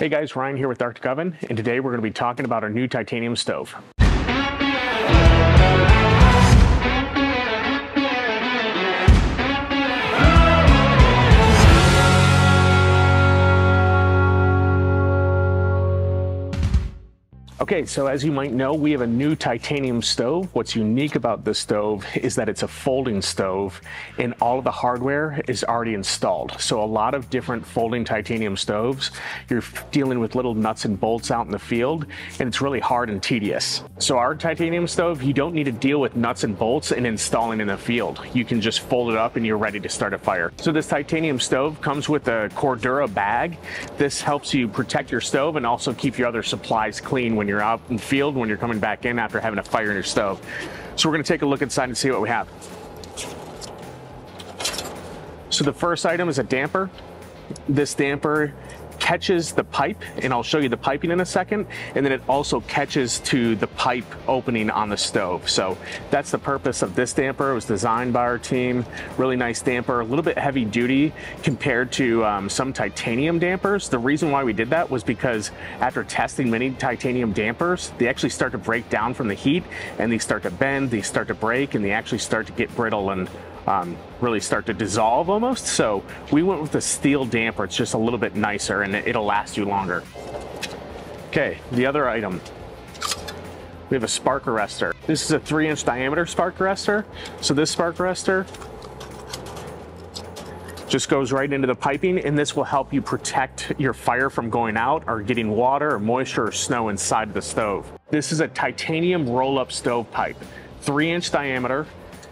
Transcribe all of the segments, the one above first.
Hey guys, Ryan here with Arctic Oven, and today we're going to be talking about our new titanium stove. Okay, so as you might know, we have a new titanium stove. What's unique about this stove is that it's a folding stove and all of the hardware is already installed. So a lot of different folding titanium stoves, you're dealing with little nuts and bolts out in the field and it's really hard and tedious. So our titanium stove, you don't need to deal with nuts and bolts and installing in the field. You can just fold it up and you're ready to start a fire. So this titanium stove comes with a Cordura bag. This helps you protect your stove and also keep your other supplies clean when you're out in the field when you're coming back in after having a fire in your stove. So we're gonna take a look inside and see what we have. So the first item is a damper. This damper catches the pipe, and I'll show you the piping in a second, and then it also catches to the pipe opening on the stove. So that's the purpose of this damper. It was designed by our team. Really nice damper, a little bit heavy duty compared to um, some titanium dampers. The reason why we did that was because after testing many titanium dampers, they actually start to break down from the heat, and they start to bend, they start to break, and they actually start to get brittle and um, really start to dissolve almost. So we went with a steel damper. It's just a little bit nicer and it'll last you longer. Okay, the other item. We have a spark arrestor. This is a three inch diameter spark arrestor. So this spark arrestor just goes right into the piping and this will help you protect your fire from going out or getting water or moisture or snow inside the stove. This is a titanium roll-up stove pipe, three inch diameter,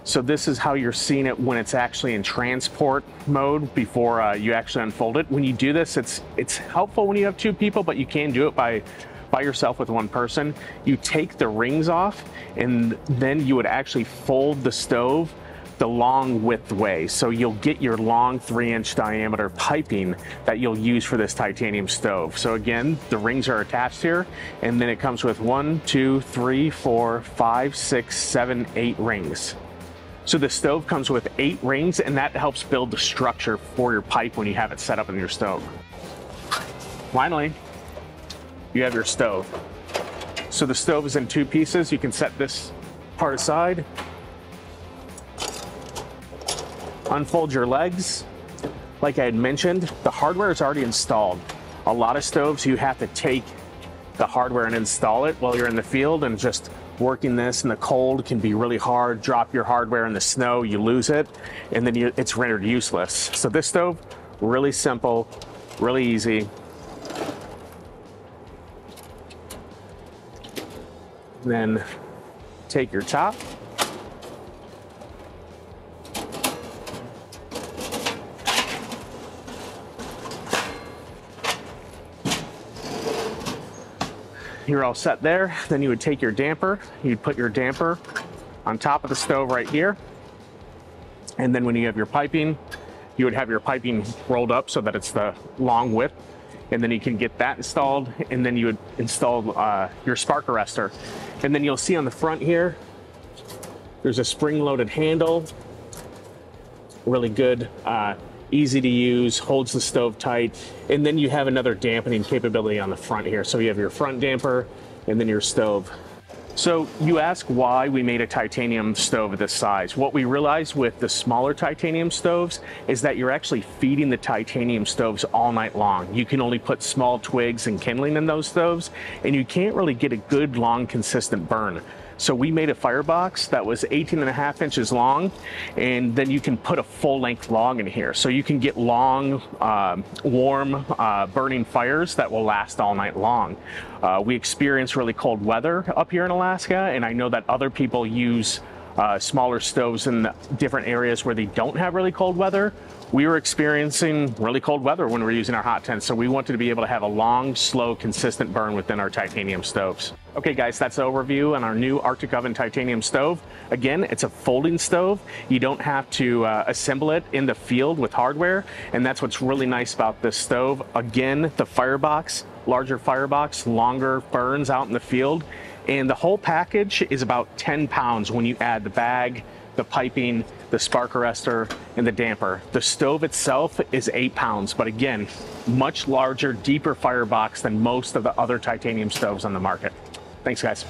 so this is how you're seeing it when it's actually in transport mode before uh, you actually unfold it. When you do this, it's it's helpful when you have two people, but you can do it by by yourself with one person. You take the rings off and then you would actually fold the stove the long width way. So you'll get your long three inch diameter piping that you'll use for this titanium stove. So again, the rings are attached here and then it comes with one, two, three, four, five, six, seven, eight rings. So the stove comes with eight rings and that helps build the structure for your pipe when you have it set up in your stove. Finally, you have your stove. So the stove is in two pieces. You can set this part aside, unfold your legs. Like I had mentioned, the hardware is already installed. A lot of stoves, you have to take the hardware and install it while you're in the field and just working this in the cold can be really hard. Drop your hardware in the snow, you lose it, and then you, it's rendered useless. So this stove, really simple, really easy. Then take your top, you're all set there. Then you would take your damper, you'd put your damper on top of the stove right here. And then when you have your piping, you would have your piping rolled up so that it's the long width. And then you can get that installed. And then you would install uh, your spark arrestor. And then you'll see on the front here, there's a spring loaded handle. Really good uh, easy to use, holds the stove tight, and then you have another dampening capability on the front here. So you have your front damper and then your stove. So you ask why we made a titanium stove of this size. What we realized with the smaller titanium stoves is that you're actually feeding the titanium stoves all night long. You can only put small twigs and kindling in those stoves, and you can't really get a good, long, consistent burn. So we made a firebox that was 18 and a half inches long, and then you can put a full length log in here. So you can get long, uh, warm, uh, burning fires that will last all night long. Uh, we experience really cold weather up here in Alaska, and I know that other people use uh, smaller stoves in different areas where they don't have really cold weather we were experiencing really cold weather when we were using our hot tents, so we wanted to be able to have a long, slow, consistent burn within our titanium stoves. Okay guys, that's the overview on our new Arctic Oven titanium stove. Again, it's a folding stove. You don't have to uh, assemble it in the field with hardware, and that's what's really nice about this stove. Again, the firebox, larger firebox, longer burns out in the field, and the whole package is about 10 pounds when you add the bag, the piping, the spark arrestor, and the damper. The stove itself is eight pounds, but again, much larger, deeper firebox than most of the other titanium stoves on the market. Thanks, guys.